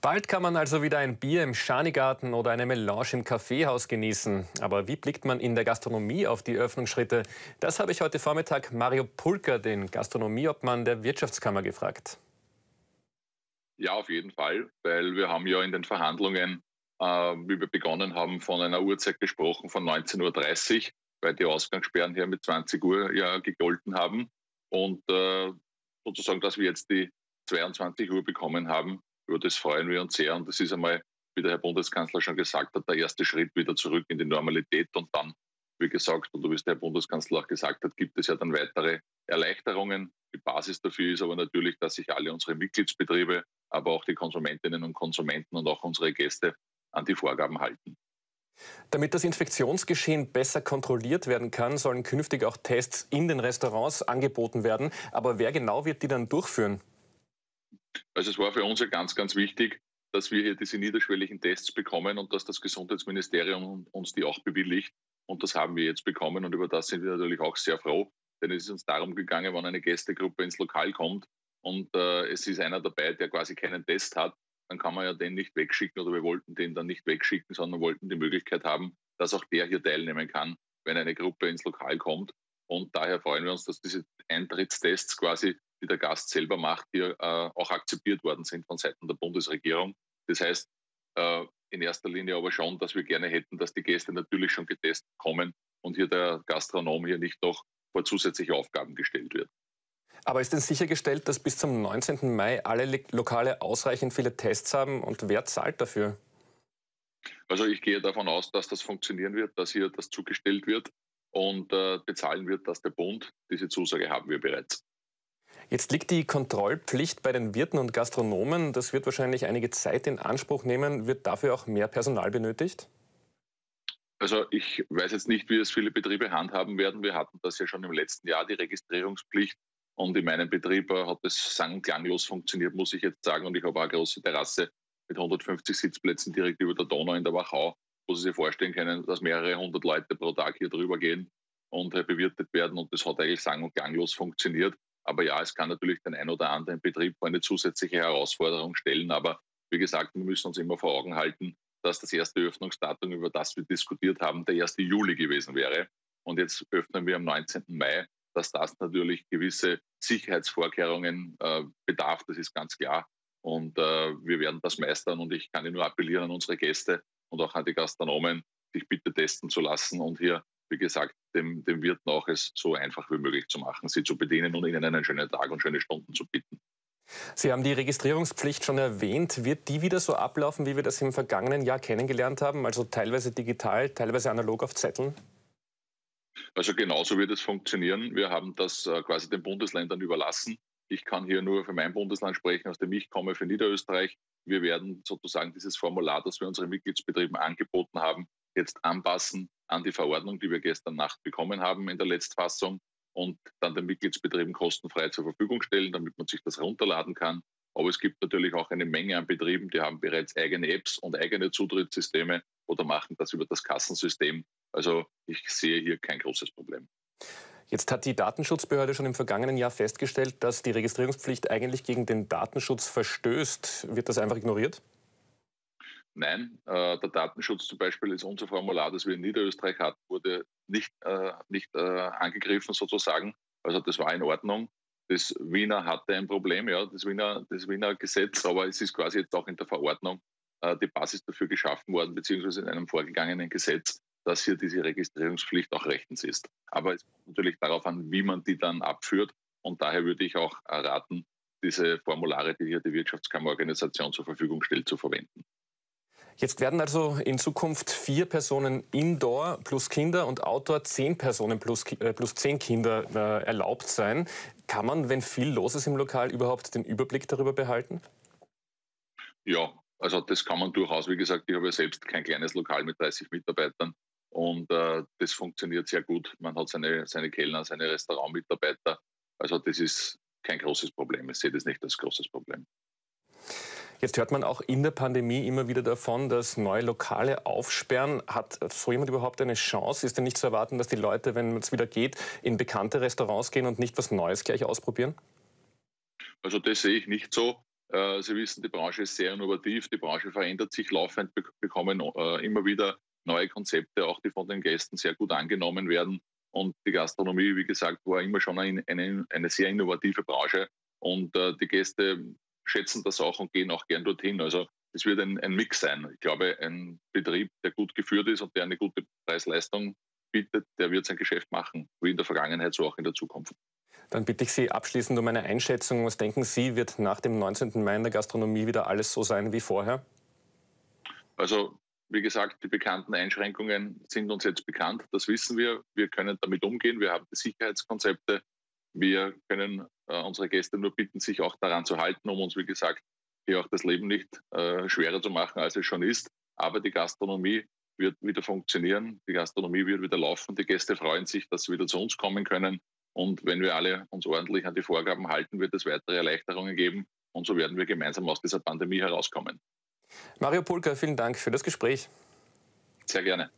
Bald kann man also wieder ein Bier im Schanigarten oder eine Melange im Kaffeehaus genießen. Aber wie blickt man in der Gastronomie auf die Öffnungsschritte? Das habe ich heute Vormittag Mario Pulker, den Gastronomieobmann der Wirtschaftskammer, gefragt. Ja, auf jeden Fall, weil wir haben ja in den Verhandlungen, äh, wie wir begonnen haben, von einer Uhrzeit gesprochen von 19.30 Uhr, weil die Ausgangssperren hier mit 20 Uhr ja gegolten haben. Und äh, sozusagen, dass wir jetzt die 22 Uhr bekommen haben, über das freuen wir uns sehr. Und das ist einmal, wie der Herr Bundeskanzler schon gesagt hat, der erste Schritt wieder zurück in die Normalität. Und dann, wie gesagt, und wie es der Herr Bundeskanzler auch gesagt hat, gibt es ja dann weitere Erleichterungen. Die Basis dafür ist aber natürlich, dass sich alle unsere Mitgliedsbetriebe, aber auch die Konsumentinnen und Konsumenten und auch unsere Gäste an die Vorgaben halten. Damit das Infektionsgeschehen besser kontrolliert werden kann, sollen künftig auch Tests in den Restaurants angeboten werden. Aber wer genau wird die dann durchführen? Also es war für uns ja ganz, ganz wichtig, dass wir hier diese niederschwelligen Tests bekommen und dass das Gesundheitsministerium uns die auch bewilligt. Und das haben wir jetzt bekommen und über das sind wir natürlich auch sehr froh. Denn es ist uns darum gegangen, wenn eine Gästegruppe ins Lokal kommt und äh, es ist einer dabei, der quasi keinen Test hat, dann kann man ja den nicht wegschicken oder wir wollten den dann nicht wegschicken, sondern wollten die Möglichkeit haben, dass auch der hier teilnehmen kann, wenn eine Gruppe ins Lokal kommt. Und daher freuen wir uns, dass diese Eintrittstests quasi die der Gast selber macht, hier äh, auch akzeptiert worden sind von Seiten der Bundesregierung. Das heißt, äh, in erster Linie aber schon, dass wir gerne hätten, dass die Gäste natürlich schon getestet kommen und hier der Gastronom hier nicht noch vor zusätzliche Aufgaben gestellt wird. Aber ist denn sichergestellt, dass bis zum 19. Mai alle Lokale ausreichend viele Tests haben und wer zahlt dafür? Also ich gehe davon aus, dass das funktionieren wird, dass hier das zugestellt wird und äh, bezahlen wird dass der Bund. Diese Zusage haben wir bereits. Jetzt liegt die Kontrollpflicht bei den Wirten und Gastronomen. Das wird wahrscheinlich einige Zeit in Anspruch nehmen. Wird dafür auch mehr Personal benötigt? Also ich weiß jetzt nicht, wie es viele Betriebe handhaben werden. Wir hatten das ja schon im letzten Jahr, die Registrierungspflicht. Und in meinem Betrieb hat es sang- klanglos funktioniert, muss ich jetzt sagen. Und ich habe auch eine große Terrasse mit 150 Sitzplätzen direkt über der Donau in der Wachau, wo Sie sich vorstellen können, dass mehrere hundert Leute pro Tag hier drüber gehen und bewirtet werden. Und das hat eigentlich sang- und klanglos funktioniert. Aber ja, es kann natürlich den ein oder anderen Betrieb vor eine zusätzliche Herausforderung stellen. Aber wie gesagt, wir müssen uns immer vor Augen halten, dass das erste Öffnungsdatum, über das wir diskutiert haben, der 1. Juli gewesen wäre. Und jetzt öffnen wir am 19. Mai, dass das natürlich gewisse Sicherheitsvorkehrungen äh, bedarf, das ist ganz klar. Und äh, wir werden das meistern. Und ich kann nur appellieren an unsere Gäste und auch an die Gastronomen, sich bitte testen zu lassen und hier wie gesagt, dem, dem Wirten auch es so einfach wie möglich zu machen, sie zu bedienen und ihnen einen schönen Tag und schöne Stunden zu bieten. Sie haben die Registrierungspflicht schon erwähnt. Wird die wieder so ablaufen, wie wir das im vergangenen Jahr kennengelernt haben? Also teilweise digital, teilweise analog auf Zetteln? Also genauso wird es funktionieren. Wir haben das äh, quasi den Bundesländern überlassen. Ich kann hier nur für mein Bundesland sprechen, aus dem ich komme, für Niederösterreich. Wir werden sozusagen dieses Formular, das wir unseren Mitgliedsbetrieben angeboten haben, jetzt anpassen an die Verordnung, die wir gestern Nacht bekommen haben in der Letztfassung und dann den Mitgliedsbetrieben kostenfrei zur Verfügung stellen, damit man sich das runterladen kann. Aber es gibt natürlich auch eine Menge an Betrieben, die haben bereits eigene Apps und eigene Zutrittssysteme oder machen das über das Kassensystem. Also ich sehe hier kein großes Problem. Jetzt hat die Datenschutzbehörde schon im vergangenen Jahr festgestellt, dass die Registrierungspflicht eigentlich gegen den Datenschutz verstößt. Wird das einfach ignoriert? Nein, äh, der Datenschutz zum Beispiel ist unser Formular, das wir in Niederösterreich hatten, wurde nicht, äh, nicht äh, angegriffen sozusagen. Also das war in Ordnung. Das Wiener hatte ein Problem, ja, das Wiener, das Wiener Gesetz, aber es ist quasi jetzt auch in der Verordnung äh, die Basis dafür geschaffen worden, beziehungsweise in einem vorgegangenen Gesetz, dass hier diese Registrierungspflicht auch rechtens ist. Aber es kommt natürlich darauf an, wie man die dann abführt. Und daher würde ich auch raten, diese Formulare, die hier die Wirtschaftskammerorganisation zur Verfügung stellt, zu verwenden. Jetzt werden also in Zukunft vier Personen Indoor plus Kinder und Outdoor zehn Personen plus, äh, plus zehn Kinder äh, erlaubt sein. Kann man, wenn viel los ist im Lokal, überhaupt den Überblick darüber behalten? Ja, also das kann man durchaus. Wie gesagt, ich habe ja selbst kein kleines Lokal mit 30 Mitarbeitern und äh, das funktioniert sehr gut. Man hat seine, seine Kellner, seine Restaurantmitarbeiter. Also das ist kein großes Problem. Ich sehe das nicht als großes Problem. Jetzt hört man auch in der Pandemie immer wieder davon, dass neue Lokale aufsperren. Hat so jemand überhaupt eine Chance? Ist denn nicht zu erwarten, dass die Leute, wenn es wieder geht, in bekannte Restaurants gehen und nicht was Neues gleich ausprobieren? Also das sehe ich nicht so. Äh, Sie wissen, die Branche ist sehr innovativ, die Branche verändert sich laufend, bekommen äh, immer wieder neue Konzepte, auch die von den Gästen sehr gut angenommen werden. Und die Gastronomie, wie gesagt, war immer schon eine, eine, sehr innovative Branche. Und äh, die Gäste schätzen das auch und gehen auch gern dorthin. Also es wird ein, ein Mix sein. Ich glaube, ein Betrieb, der gut geführt ist und der eine gute Preis-Leistung bietet, der wird sein Geschäft machen, wie in der Vergangenheit, so auch in der Zukunft. Dann bitte ich Sie abschließend um eine Einschätzung. Was denken Sie, wird nach dem 19. Mai in der Gastronomie wieder alles so sein wie vorher? Also, wie gesagt, die bekannten Einschränkungen sind uns jetzt bekannt. Das wissen wir. Wir können damit umgehen. Wir haben die Sicherheitskonzepte. Wir können äh, unsere Gäste nur bitten, sich auch daran zu halten, um uns, wie gesagt, hier auch das Leben nicht äh, schwerer zu machen, als es schon ist. Aber die Gastronomie wird wieder funktionieren. Die Gastronomie wird wieder laufen. Die Gäste freuen sich, dass sie wieder zu uns kommen können. Und wenn wir alle uns ordentlich an die Vorgaben halten, wird es weitere Erleichterungen geben. Und so werden wir gemeinsam aus dieser Pandemie herauskommen. Mario Pulka, vielen Dank für das Gespräch. Sehr gerne.